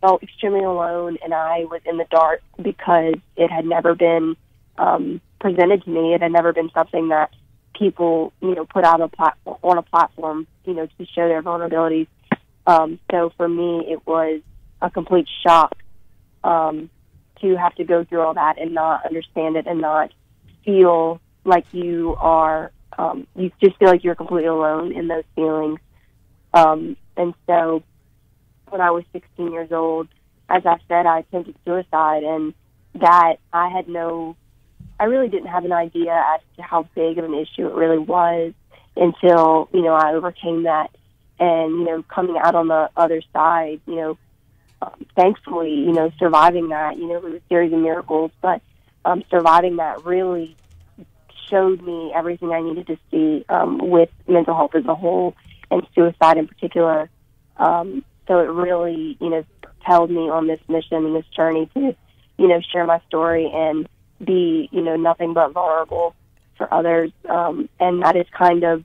felt extremely alone and I was in the dark because it had never been um, presented to me. It had never been something that people you know put out a platform on a platform you know to show their vulnerabilities. Um, so for me, it was a complete shock um, to have to go through all that and not understand it and not feel like you are um, you just feel like you're completely alone in those feelings. Um, and so when I was 16 years old, as I said, I attempted suicide, and that I had no, I really didn't have an idea as to how big of an issue it really was until you know I overcame that, and you know coming out on the other side, you know, um, thankfully, you know, surviving that, you know, it was a series of miracles, but um, surviving that really showed me everything I needed to see um, with mental health as a whole and suicide in particular. Um, so it really, you know, propelled me on this mission and this journey to, you know, share my story and be, you know, nothing but vulnerable for others. Um, and that is kind of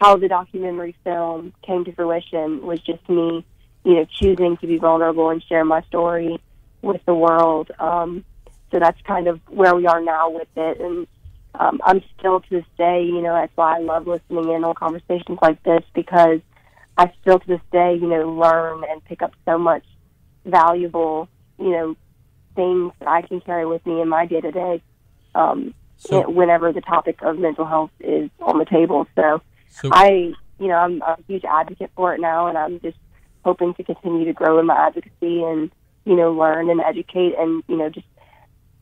how the documentary film came to fruition was just me, you know, choosing to be vulnerable and share my story with the world. Um, so that's kind of where we are now with it. And um, I'm still to this day, you know, that's why I love listening in on conversations like this because I still to this day, you know, learn and pick up so much valuable, you know, things that I can carry with me in my day to day. Um, So- whenever the topic of mental health is on the table. So So I, you know, I'm a huge advocate for it now, and I'm just hoping to continue to grow in my advocacy and, you know, learn and educate and, you know, just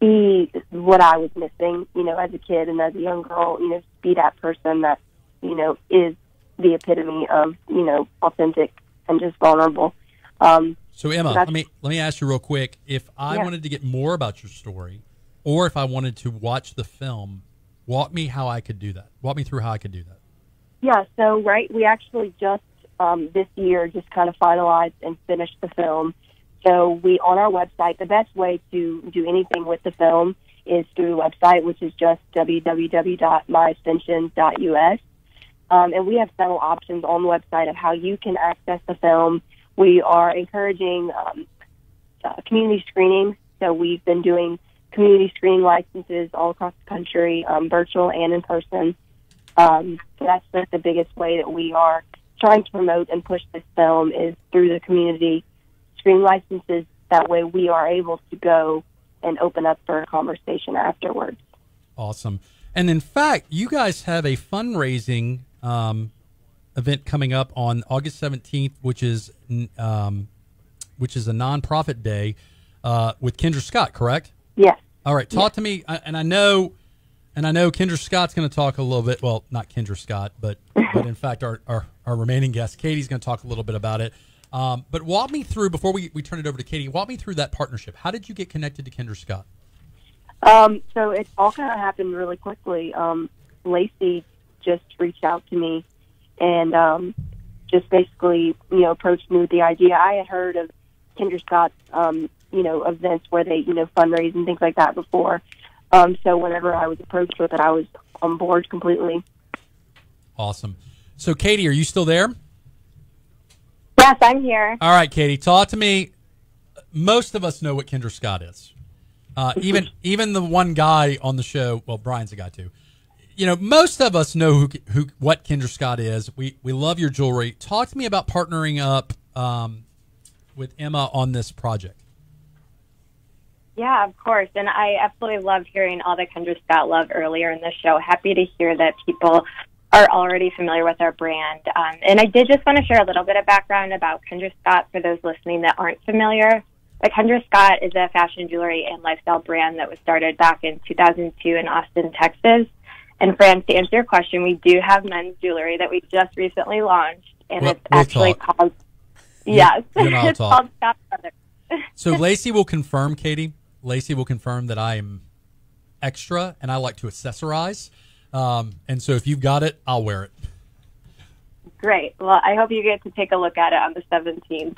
be what I was missing, you know, as a kid and as a young girl, you know, be that person that, you know, is the epitome of, you know, authentic and just vulnerable. Um, So Emma, let me let me ask you real quick. If I Yeah. wanted to get more about your story, or if I wanted to watch the film, Walk me how I could do that. Walk me through how I could do that. Yeah, so right, we actually just um, this year just kind of finalized and finished the film. So we on our website, the best way to do anything with the film is through the website, which is just www.myascension.us. Um, and we have several options on the website of how you can access the film. We are encouraging um, uh, community screenings. So we've been doing community screening licenses all across the country, um, virtual and in person. Um, that's the, the biggest way that we are trying to promote and push this film is through the community screen licenses. That way we are able to go and open up for a conversation afterwards. Awesome. And in fact, you guys have a fundraising um, event coming up on August 17th, which is um, which is a nonprofit day uh, with Kendra Scott, correct? Yes. All right, talk to me. And I know, and I know Kendra Scott's going to talk a little bit. Well, not Kendra Scott, but but in fact, our our, our remaining guest, Katie's going to talk a little bit about it. Um, but walk me through before we, we turn it over to Katie. Walk me through that partnership. How did you get connected to Kendra Scott? Um, so it all kind of happened really quickly. Um, Lacy just reached out to me and um, just basically, you know, approached me with the idea. I had heard of Kendra Scott's, um, you know, events where they, you know, fundraise and things like that before. Um, so whenever I was approached with it, I was on board completely. Awesome. So, Katie, are you still there? Yes, I'm here. All right, Katie, talk to me. Most of us know what Kendra Scott is. Uh, even even the one guy on the show. Well, Brian's a guy too. You know, most of us know who who what Kendra Scott is. We we love your jewelry. Talk to me about partnering up um, with Emma on this project. Yeah, of course. And I absolutely loved hearing all the Kendra Scott love earlier in the show. Happy to hear that people are already familiar with our brand. Um, and I did just want to share a little bit of background about Kendra Scott for those listening that aren't familiar. But Kendra Scott is a fashion jewelry and lifestyle brand that was started back in 2002 in Austin, Texas. And Fran, to answer your question, we do have men's jewelry that we just recently launched, and We'll- it's we'll actually talk. called yes, you and I'll it's talk. called Scott Brothers. So Lacy will confirm, Katie. Lacy will confirm that I am extra and I like to accessorize. Um, and so if you've got it, I'll wear it. Great. Well, I hope you get to take a look at it on the 17th.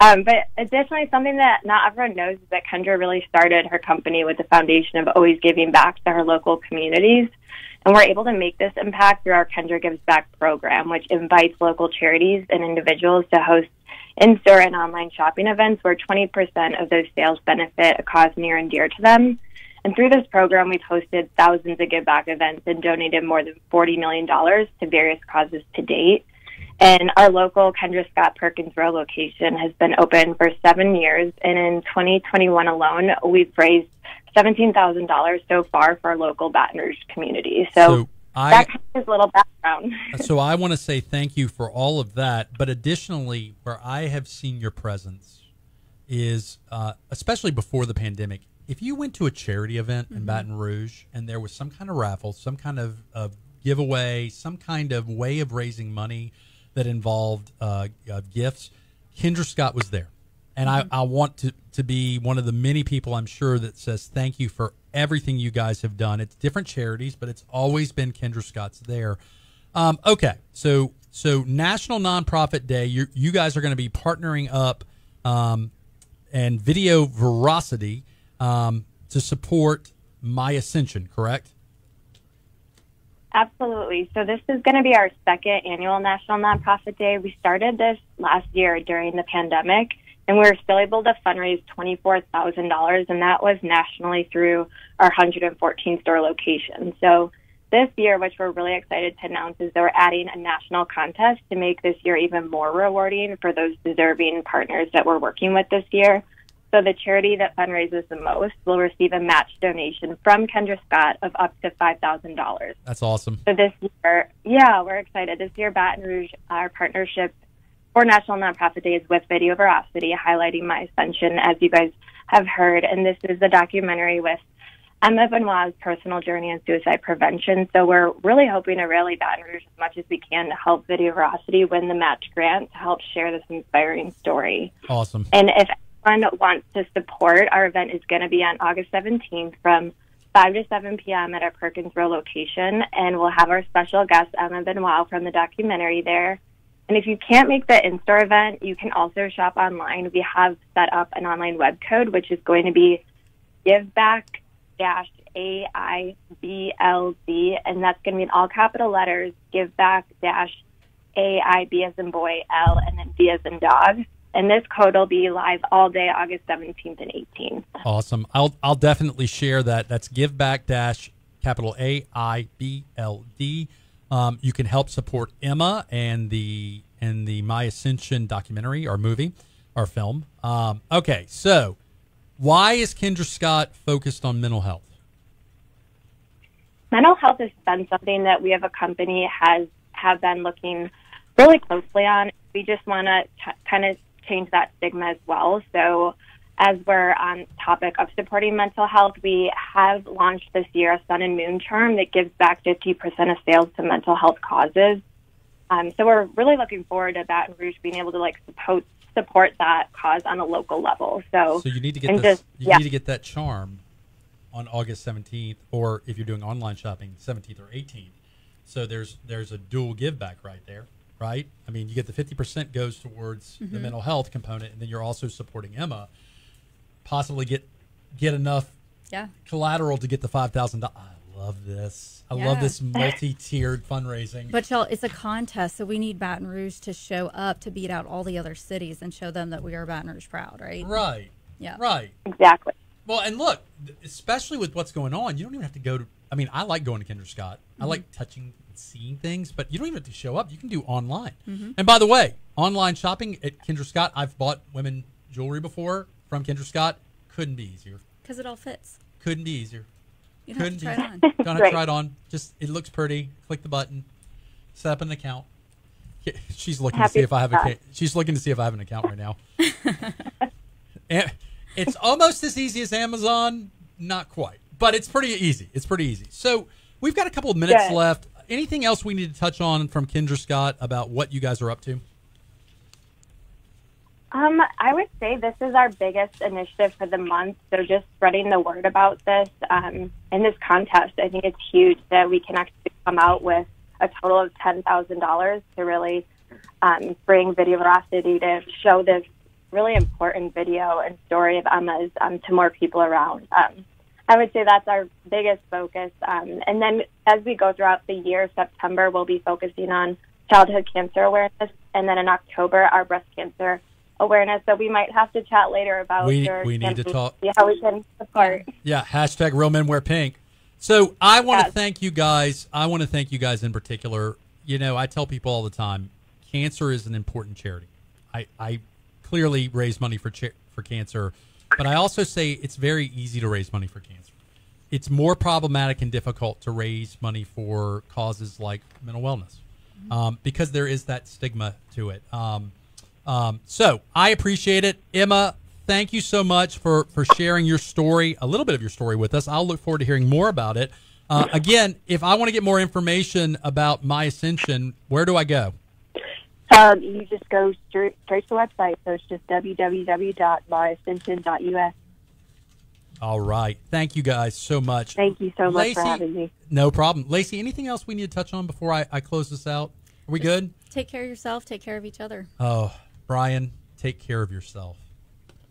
Um, but additionally, something that not everyone knows is that Kendra really started her company with the foundation of always giving back to her local communities. And we're able to make this impact through our Kendra Gives Back program, which invites local charities and individuals to host in store and online shopping events where 20% of those sales benefit a cause near and dear to them. And through this program, we've hosted thousands of give back events and donated more than $40 million to various causes to date. And our local Kendra Scott Perkins Row location has been open for seven years. And in 2021 alone, we've raised $17,000 so far for our local Baton Rouge community. So, So I that kind of is a little background. so I want to say thank you for all of that. But additionally, where I have seen your presence is, uh, especially before the pandemic, if you went to a charity event in Baton Rouge and there was some kind of raffle, some kind of, of giveaway, some kind of way of raising money that involved uh, uh, gifts, Kendra Scott was there. And I, I want to, to be one of the many people I'm sure that says thank you for everything you guys have done. It's different charities, but it's always been Kendra Scott's there. Um, okay, so so National Nonprofit Day, you you guys are going to be partnering up um, and Video Veracity um, to support My Ascension, correct? Absolutely. So this is going to be our second annual National Nonprofit Day. We started this last year during the pandemic, and we were still able to fundraise $24,000, and that was nationally through our 114 store locations. So this year, which we're really excited to announce, is that we're adding a national contest to make this year even more rewarding for those deserving partners that we're working with this year. So the charity that fundraises the most will receive a match donation from Kendra Scott of up to $5,000. That's awesome. So this year, yeah, we're excited. This year, Baton Rouge, our partnership for National Nonprofit Day is with Video Veracity, highlighting my ascension, as you guys have heard. And this is the documentary with Emma Benoit's personal journey in suicide prevention. So we're really hoping to rally Rouge as much as we can to help Video Veracity win the match grant to help share this inspiring story. Awesome. And if anyone wants to support, our event is going to be on August 17th from 5 to 7 p.m. at our Perkins Row location, and we'll have our special guest, Emma Benoit, from the documentary there. And if you can't make the in store event, you can also shop online. We have set up an online web code, which is going to be giveback dash AIBLD, and that's going to be in all capital letters give back dash AIB as in boy, L, and then D as in dog. And this code will be live all day, August 17th and 18th. Awesome. I'll I'll definitely share that. That's give back dash capital A I B L D. Um, you can help support Emma and the and the My Ascension documentary or movie or film. Um, okay, so why is Kendra Scott focused on mental health? mental health has been something that we as a company has have been looking really closely on. We just want to kind of change that stigma as well. So, as we're on topic of supporting mental health, we have launched this year a Sun and Moon charm that gives back 50% of sales to mental health causes. Um, so we're really looking forward to Baton Rouge being able to like support support that cause on a local level. So, So you need to get this. just- you yeah. need to get that charm on August seventeenth, or if you're doing online shopping, seventeenth or eighteenth. So there's there's a dual give back right there, right? I mean, you get the fifty percent goes towards the mm-hmm. mental health component, and then you're also supporting Emma. Possibly get get enough Yeah. collateral to get the five thousand dollars. I love this. I love this multi-tiered fundraising. But y'all, it's a contest, so we need Baton Rouge to show up to beat out all the other cities and show them that we are Baton Rouge proud, right? right, Yeah. right. exactly. Well, and look, especially with what's going on, you don't even have to go to. I mean, I like going to Kendra Scott. I mm-hmm. like touching and seeing things, but you don't even have to show up. You can do online. Mm-hmm. And by the way, online shopping at Kendra Scott, I've bought women jewelry before from Kendra Scott. Couldn't be easier. Because it all fits. Couldn't be easier. You don't have to Couldn't try it on. Don't have to try it on. Just it looks pretty. Click the button. Set up an account. Yeah, She's looking to see if I have a. to She's looking to see if I have an account right now. Eh, it's almost as easy as Amazon. Not quite, but it's pretty easy. It's pretty easy. So we've got a couple of minutes Good. left. Anything else we need to touch on from Kendra Scott about what you guys are up to? Um, I would say this is our biggest initiative for the month. So just spreading the word about this um, this contest, I think it's huge that we can actually come out with a total of ten thousand dollars to really um, bring Video Veracity to show this really important video and story of Emma's um, to more people around. Um, I would say that's our biggest focus. Um, and then as we go throughout the year, September we'll be focusing on childhood cancer awareness, and then in October our breast cancer awareness. So we might have to chat later about We- we need to talk. See how we can support. Yeah, hashtag real men wear pink. So I want to Yes. thank you guys. I want to thank you guys in particular. You know, I tell people all the time, cancer is an important charity. I, I clearly raise money for cha- for cancer, but I also say it's very easy to raise money for cancer. It's more problematic and difficult to raise money for causes like mental wellness um, because there is that stigma to it. Um, um, so I appreciate it, Emma. Thank you so much for for sharing your story, a little bit of your story with us. I'll look forward to hearing more about it. Uh, again, if I want to get more information about my ascension, where do I go? Um, you just go straight, straight to the website. So it's just www.myascension.us. All right. Thank you guys so much. Thank you so much for having me. No problem. Lacy, anything else we need to touch on before I, I close this out? Are we good? Take care of yourself. Take care of each other Oh, Brian, take care of yourself.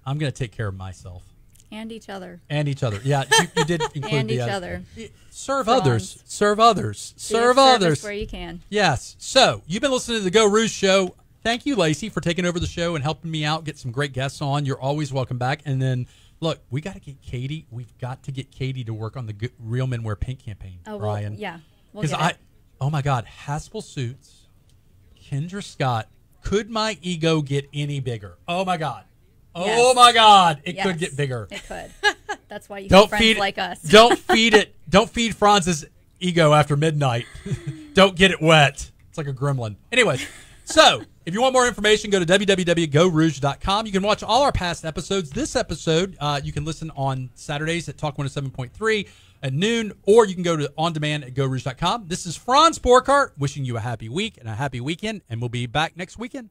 I'm going to take care of myself and each other. and each other. Yeah, you, you did include And the, each uh, other. Serve Bronze. others. Serve others. Serve others. where you can. Yes. So you've been listening to the Geaux Rouge show. Thank you, Lacy, for taking over the show and helping me out, get some great guests on. You're always welcome back. And then, look, we got to get Katie. We've got to get Katie to work on the Real Men Wear Pink campaign, Oh, well, Brian. yeah. We'll Because I, it. oh my God, Haspel Suits, Kendra Scott. Could my ego get any bigger? Oh my God. Oh Yes. my God. It Yes, could get bigger. It could. That's why you Don't have friends feed like us. don't feed it. Don't feed Franz's ego after midnight. don't get it wet. It's like a gremlin. Anyways, so if you want more information, go to www.geauxrouge.com. You can watch all our past episodes. This episode, uh, you can listen on Saturdays at Talk 107.3 at noon, or you can go to on demand at geauxrouge.com. This is Franz Borghardt wishing you a happy week and a happy weekend, and we'll be back next weekend.